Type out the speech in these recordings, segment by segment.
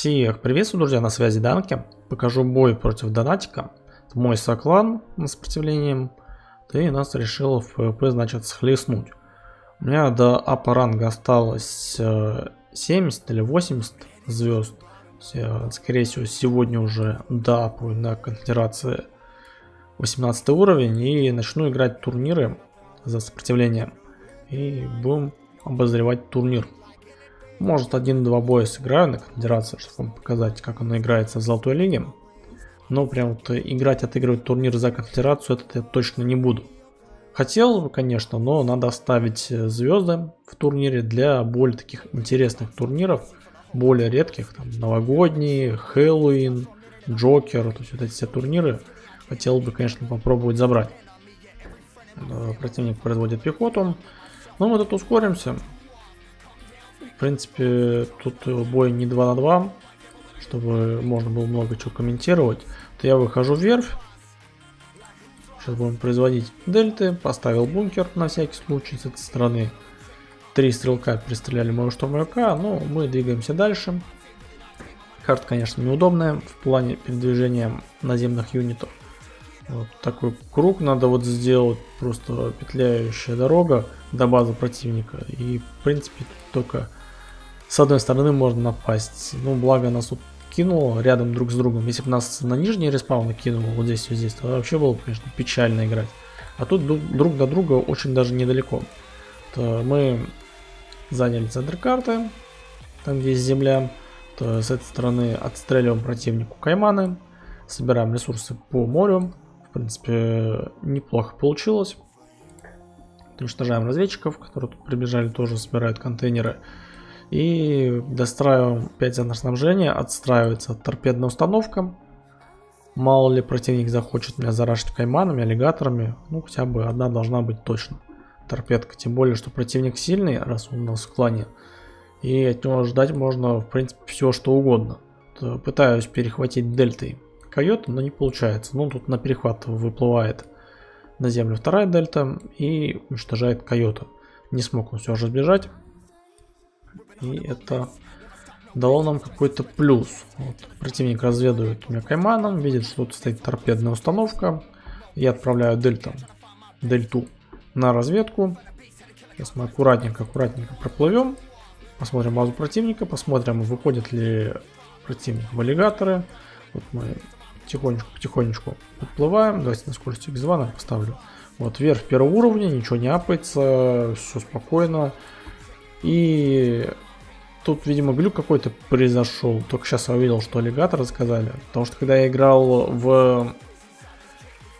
Всех приветствую, друзья, на связи Данки. Покажу бой против Донатика. Это мой соклан на сопротивлением. И нас решил в PvP, значит, схлестнуть. У меня до апа ранга осталось 70 э, или 80 звезд. Я, скорее всего, сегодня уже доапаю на конфедерации 18 уровень и начну играть турниры за сопротивление. И будем обозревать турнир. Может один-два боя сыграю на конфедерации, чтобы вам показать, как оно играется в золотой лиге. Но прям вот играть, отыгрывать турнир за конфедерацию, это я точно не буду. Хотел бы, конечно, но надо оставить звезды в турнире для более таких интересных турниров, более редких, там, новогодние, Хэллоуин, Джокер, то есть вот эти все турниры хотел бы, конечно, попробовать забрать. Э, противник производит пехоту, но мы тут ускоримся, принципе, тут бой не 2 на 2, чтобы можно было много чего комментировать. То я выхожу в верфь. Сейчас будем производить дельты. Поставил бункер на всякий случай с этой стороны. Три стрелка пристреляли моего штурмовика, но мы двигаемся дальше. Карта, конечно, неудобная в плане передвижения наземных юнитов. Вот такой круг надо вот сделать, просто петляющая дорога до базы противника. И, в принципе, только с одной стороны можно напасть. Ну, благо нас тут кинуло рядом друг с другом. Если бы нас на нижний респаун кинуло вот здесь вот здесь, то вообще было бы, конечно, печально играть. А тут друг до друга очень даже недалеко. То мы заняли центр карты, там где есть земля. То с этой стороны отстреливаем противнику кайманы, собираем ресурсы по морю. В принципе, неплохо получилось. Уничтожаем разведчиков, которые тут прибежали, тоже собирают контейнеры. И достраиваем 5 центр снабжения, отстраивается торпедная установка. Мало ли противник захочет меня зарашить кайманами, аллигаторами, ну хотя бы одна должна быть точно. Торпедка, тем более, что противник сильный, раз он у нас в клане. И от него ждать можно, в принципе, все что угодно. Пытаюсь перехватить дельтой койота, но не получается. Ну, тут на перехват выплывает на землю вторая дельта и уничтожает койота. Не смог он все же сбежать. И это дало нам какой-то плюс. Вот. Противник разведывает меня кайманом, видит, что тут стоит торпедная установка. Я отправляю дельту, дельту на разведку. Сейчас мы аккуратненько, аккуратненько проплывем. Посмотрим базу противника, посмотрим, выходит ли противник в аллигаторы. Вот мы потихонечку, потихонечку подплываем. Давайте на скорость X2 поставлю. Вот вверх первого уровня, ничего не апается, все спокойно. И Тут, видимо, глюк какой-то произошел. Только сейчас я увидел, что аллигатор сказали. Потому что когда я играл в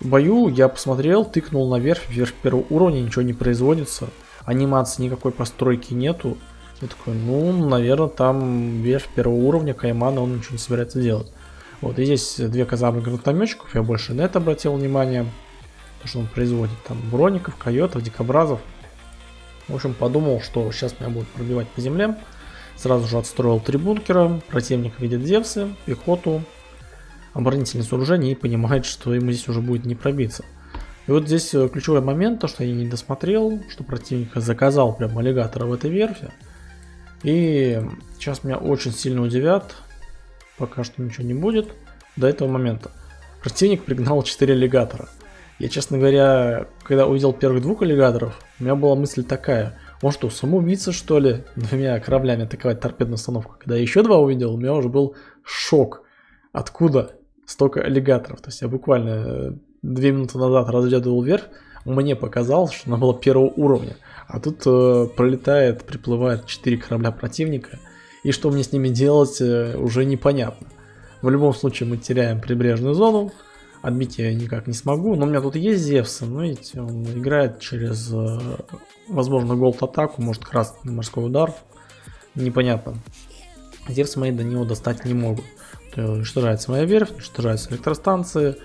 бою, я посмотрел, тыкнул наверх, вверх первого уровня, ничего не производится. Анимации никакой постройки нету. Я такой, ну, наверное, там вверх первого уровня Каймана он ничего не собирается делать. Вот, и здесь две казармы гранатометчиков, я больше на это обратил внимание. Потому что он производит там броников, койотов, дикобразов. В общем, подумал, что сейчас меня будут пробивать по земле. Сразу же отстроил три бункера. Противник видит Зевсы, пехоту, оборонительные сооружения и понимает, что ему здесь уже будет не пробиться. И вот здесь э, ключевой момент, то что я не досмотрел, что противник заказал прям аллигатора в этой верфи. И сейчас меня очень сильно удивят, пока что ничего не будет, до этого момента. Противник пригнал 4 аллигатора. Я, честно говоря, когда увидел первых двух аллигаторов, у меня была мысль такая – он что, самоубийца что ли? Двумя кораблями атаковать торпедную установку. Когда я еще два увидел, у меня уже был шок. Откуда столько аллигаторов? То есть я буквально э, две минуты назад разведывал вверх, мне показалось, что она была первого уровня. А тут э, пролетает, приплывает 4 корабля противника. И что мне с ними делать, э, уже непонятно. В любом случае мы теряем прибрежную зону. Отбить я никак не смогу. Но у меня тут есть Зевс, но видите, он играет через, э, возможно, голд атаку, может красный морской удар. Непонятно. Зевсы мои до него достать не могут. Уничтожается моя верфь, уничтожаются электростанции.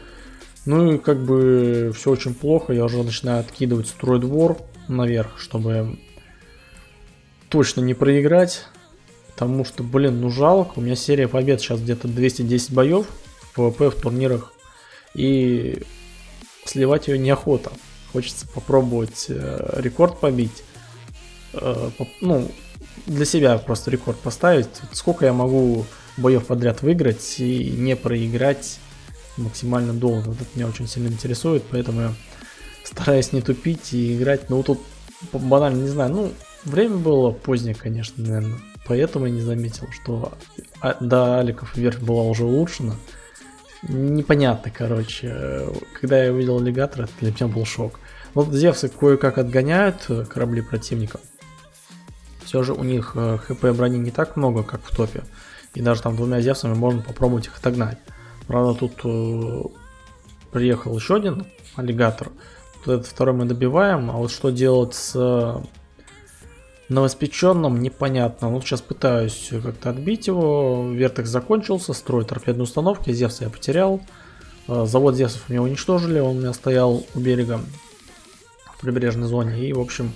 Ну и как бы все очень плохо. Я уже начинаю откидывать строй двор наверх, чтобы точно не проиграть. Потому что, блин, ну жалко. У меня серия побед сейчас где-то 210 боев в PvP в турнирах и сливать ее неохота. Хочется попробовать э, рекорд побить. Э, ну, для себя просто рекорд поставить. Сколько я могу боев подряд выиграть и не проиграть максимально долго. Вот это меня очень сильно интересует, поэтому я стараюсь не тупить и играть. Ну, тут банально не знаю, ну, время было позднее, конечно, наверное. Поэтому я не заметил, что а, до Аликов вверх была уже улучшена. Непонятно, короче. Когда я увидел аллигатора, для меня был шок. Вот Зевсы кое-как отгоняют корабли противников. Все же у них э, хп брони не так много, как в топе. И даже там двумя Зевсами можно попробовать их отогнать. Правда, тут э, приехал еще один аллигатор. Вот этот второй мы добиваем. А вот что делать с новоспеченным, непонятно. Вот сейчас пытаюсь как-то отбить его. Вертекс закончился, строй торпедной установки. Зевса я потерял. Э, завод Зевсов меня уничтожили. Он у меня стоял у берега в прибрежной зоне. И, в общем,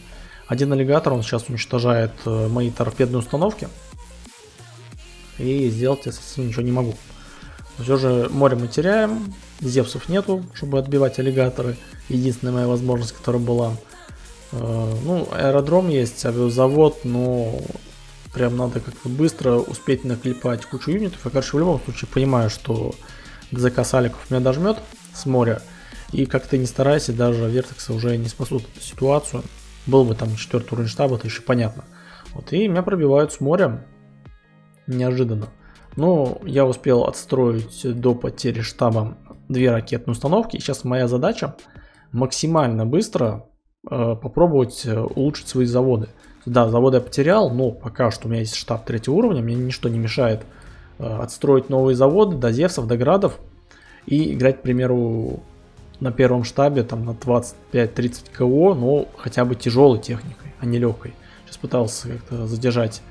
один аллигатор, он сейчас уничтожает э, мои торпедные установки. И сделать я совсем ничего не могу. Все же море мы теряем, Зевсов нету, чтобы отбивать аллигаторы. Единственная моя возможность, которая была. Э, ну, аэродром есть, авиазавод, но прям надо как-то быстро успеть наклепать кучу юнитов. Я, короче, в любом случае понимаю, что ГЗК Саликов меня дожмет с моря. И как ты не старайся, даже вертексы уже не спасут эту ситуацию. Был бы там четвертый уровень штаба, это еще понятно. Вот, и меня пробивают с моря неожиданно. Но я успел отстроить до потери штаба две ракетные установки. Сейчас моя задача максимально быстро попробовать э, улучшить свои заводы. Да, заводы я потерял, но пока что у меня есть штаб третьего уровня, мне ничто не мешает э, отстроить новые заводы до Зевсов, до Градов и играть, к примеру, на первом штабе там на 25-30 КО, но хотя бы тяжелой техникой, а не легкой. Сейчас пытался как-то задержать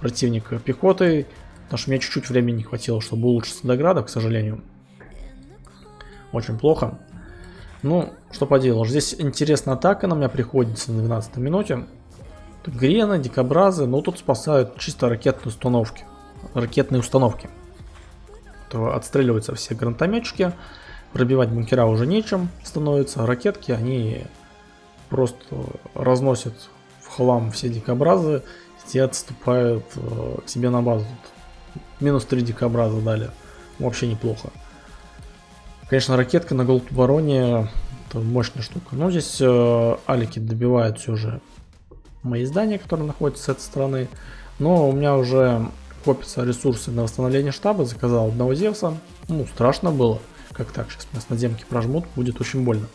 противника пехотой, Потому что мне чуть-чуть времени не хватило, чтобы улучшиться до града, к сожалению. Очень плохо. Ну, что поделаешь. Здесь интересная атака на меня приходится на 12 минуте. Тут грены, дикобразы, но тут спасают чисто ракетные установки. Ракетные установки. Отстреливаются все гранатометчики. Пробивать бункера уже нечем становится. Ракетки, они просто разносят в хлам все дикобразы. Те отступают э, к себе на базу. Минус 3 дикобраза дали. Вообще неплохо. Конечно, ракетка на Голд Бароне это мощная штука. Но здесь э, алики добивают все же мои здания, которые находятся с этой стороны. Но у меня уже копятся ресурсы на восстановление штаба. Заказал одного Зевса. Ну, страшно было. Как так, сейчас нас надземки прожмут, будет очень больно.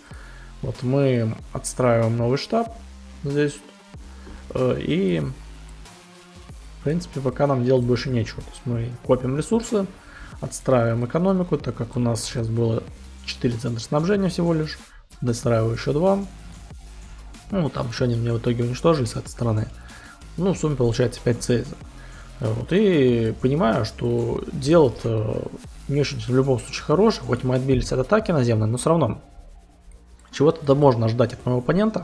Вот мы отстраиваем новый штаб здесь. Э, и в принципе, пока нам делать больше нечего. То есть мы копим ресурсы, отстраиваем экономику, так как у нас сейчас было 4 центра снабжения всего лишь. Достраиваю еще 2. Ну, там еще они мне в итоге уничтожили с этой стороны. Ну, в сумме получается 5 цезий. Вот, и понимаю, что дело-то очень в любом случае хорошее, хоть мы отбились от атаки наземной, но все равно чего-то можно ждать от моего оппонента.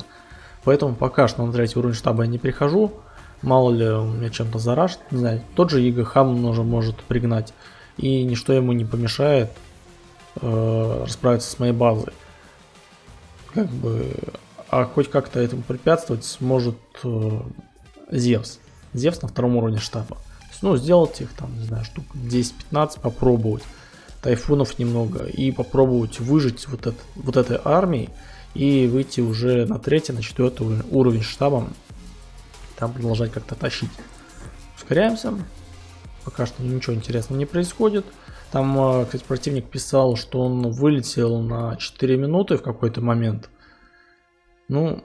Поэтому пока что на третий уровень штаба я не прихожу. Мало ли у меня чем-то заражен, не знаю, тот же Иго уже может пригнать. И ничто ему не помешает э, расправиться с моей базой. Как бы, а хоть как-то этому препятствовать сможет э, Зевс. Зевс на втором уровне штаба. ну, сделать их там, не знаю, штук 10-15, попробовать. Тайфунов немного. И попробовать выжить вот, это, вот этой армией. И выйти уже на третий, на четвертый уровень, штаба там продолжать как-то тащить. Ускоряемся. Пока что ничего интересного не происходит. Там, э, кстати, противник писал, что он вылетел на 4 минуты в какой-то момент. Ну,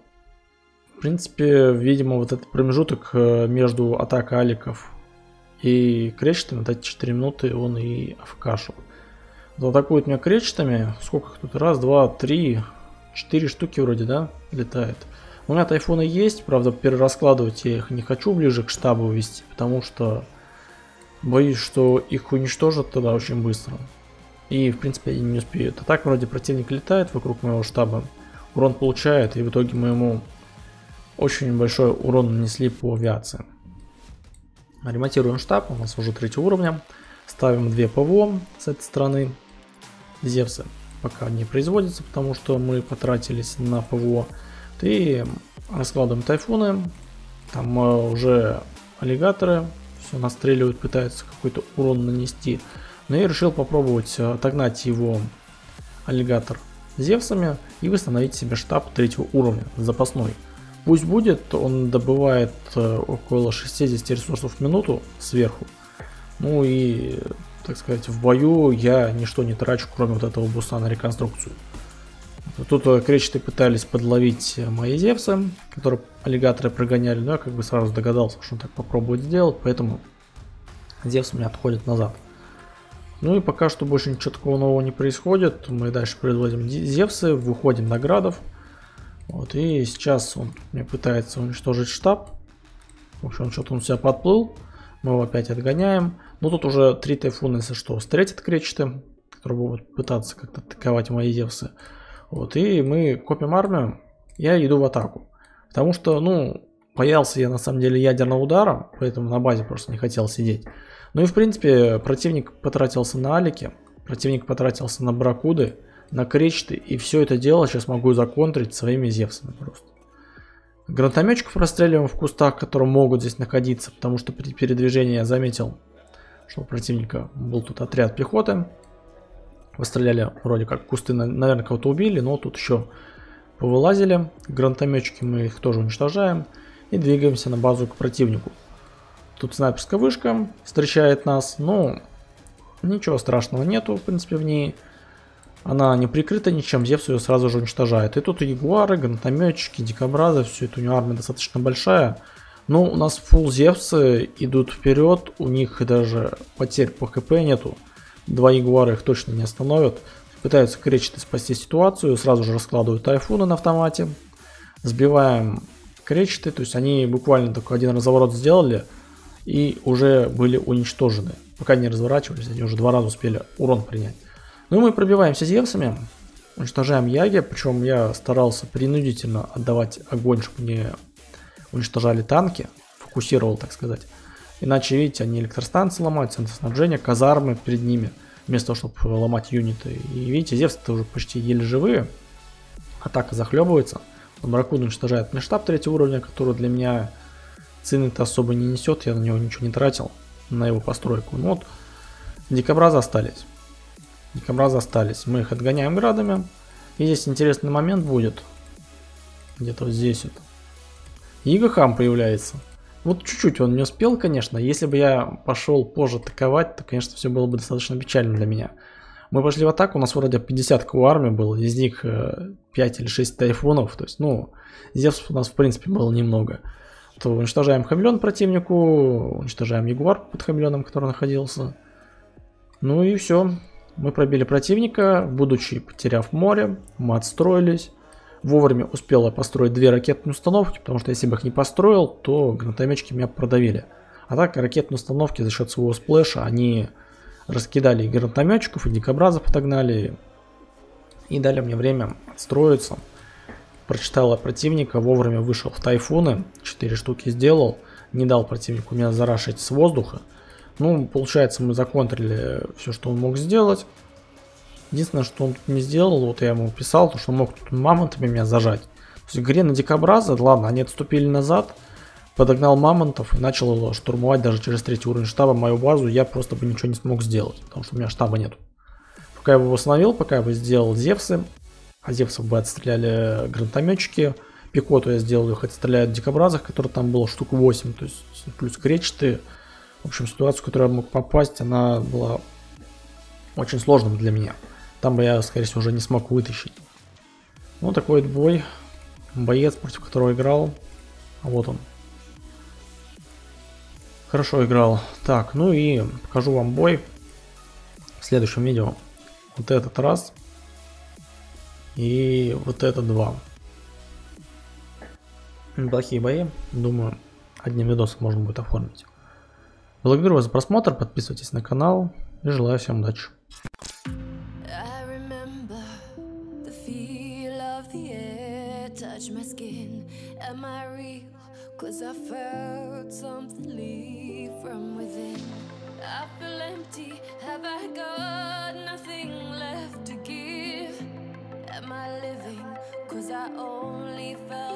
в принципе, видимо, вот этот промежуток э, между атакой аликов и кречетами, вот эти 4 минуты он и афкашил. Вот атакует меня кречетами. Сколько их тут? Раз, два, три, четыре штуки вроде, да, летает. У меня тайфуны есть, правда, перераскладывать я их не хочу ближе к штабу вести, потому что боюсь, что их уничтожат тогда очень быстро. И, в принципе, они не успеют. А так, вроде, противник летает вокруг моего штаба, урон получает, и в итоге мы ему очень большой урон нанесли по авиации. Ремонтируем штаб, у нас уже третьего уровня. Ставим две ПВО с этой стороны. Зевсы пока не производятся, потому что мы потратились на ПВО. И раскладываем тайфуны. Там э, уже аллигаторы. Настреливают, пытаются какой-то урон нанести. Но я решил попробовать отогнать его аллигатор Зевсами и восстановить себе штаб третьего уровня, запасной. Пусть будет, он добывает э, около 60 ресурсов в минуту сверху. Ну и, так сказать, в бою я ничто не трачу, кроме вот этого буста на реконструкцию. Тут э, кречеты пытались подловить мои зевсы, которые аллигаторы прогоняли, но я как бы сразу догадался, что он так попробует сделать, поэтому зевс у меня отходит назад. Ну и пока что больше ничего такого нового не происходит. Мы дальше производим зевсы, выходим на градов. Вот, и сейчас он мне пытается уничтожить штаб. В общем, что-то он себя подплыл. Мы его опять отгоняем. Но тут уже три тайфуна, если что, встретят кречеты, которые будут пытаться как-то атаковать мои зевсы. Вот, и мы копим армию. Я иду в атаку. Потому что, ну, боялся я на самом деле ядерного удара, поэтому на базе просто не хотел сидеть. Ну и в принципе противник потратился на алики, противник потратился на бракуды, на кречты, и все это дело сейчас могу законтрить своими зевсами просто. Гранатометчиков расстреливаем в кустах, которые могут здесь находиться, потому что при передвижении я заметил, что у противника был тут отряд пехоты. Выстреляли вроде как кусты, наверное, кого-то убили, но тут еще повылазили. Гранатометчики мы их тоже уничтожаем и двигаемся на базу к противнику. Тут снайперская вышка встречает нас, но ничего страшного нету, в принципе, в ней. Она не прикрыта ничем, Зевс ее сразу же уничтожает. И тут и ягуары, гранатометчики, дикобразы, все это у него армия достаточно большая. Но у нас фул Зевсы идут вперед, у них даже потерь по хп нету. Два ягуара их точно не остановят. Пытаются кречеты спасти ситуацию, сразу же раскладывают тайфуны на автомате. Сбиваем кречеты, то есть они буквально только один разворот сделали, и уже были уничтожены. Пока не разворачивались, они уже два раза успели урон принять. Ну и мы пробиваемся зевсами, уничтожаем яги, причем я старался принудительно отдавать огонь, чтобы не уничтожали танки, фокусировал, так сказать. Иначе, видите, они электростанции ломают, центр снабжения, казармы перед ними, вместо того, чтобы ломать юниты. И видите, зевсы-то уже почти еле живые, атака захлебывается. Барракуд уничтожает мне штаб третьего уровня, который для меня цены-то особо не несет, я на него ничего не тратил, на его постройку. Ну вот, дикобразы остались. Дикобразы остались. Мы их отгоняем градами. И здесь интересный момент будет. Где-то вот здесь вот. Игохам появляется. Вот чуть-чуть он не успел, конечно. Если бы я пошел позже атаковать, то, конечно, все было бы достаточно печально для меня. Мы пошли в атаку, у нас вроде 50 ку армии было, из них 5 э, или 6 тайфунов. То есть, ну, здесь у нас, в принципе, было немного то уничтожаем хамелеон противнику, уничтожаем ягуар под хамелеоном, который находился. Ну и все. Мы пробили противника, будучи потеряв море, мы отстроились. Вовремя успел я построить две ракетные установки, потому что если бы их не построил, то гранатометчики меня продавили. А так ракетные установки за счет своего сплэша, они раскидали и гранатометчиков, и дикобразов отогнали. И дали мне время отстроиться прочитал противника, вовремя вышел в тайфуны, 4 штуки сделал, не дал противнику меня зарашить с воздуха. Ну, получается, мы законтрили все, что он мог сделать. Единственное, что он тут не сделал, вот я ему писал, то что мог тут мамонтами меня зажать. То есть в на дикобраза, ладно, они отступили назад, подогнал мамонтов и начал штурмовать даже через третий уровень штаба мою базу, я просто бы ничего не смог сделать, потому что у меня штаба нет. Пока я его восстановил, пока я бы сделал Зевсы, а Зевсов бы отстреляли гранатометчики. Пикоту я сделал, их отстреляют дикобразах, которые там было штук 8, то есть плюс кречеты. В общем, ситуацию, в которую я мог попасть, она была очень сложным для меня. Там бы я, скорее всего, уже не смог вытащить. Ну, такой вот бой. Боец, против которого играл. А вот он. Хорошо играл. Так, ну и покажу вам бой в следующем видео. Вот этот раз. И вот это два. Неплохие бои. Думаю, одним видосом можно будет оформить. Благодарю вас за просмотр, подписывайтесь на канал и желаю всем удачи. Cause I felt something leave from within. I feel empty. Have I got nothing left to give? Am I living? Cause I only felt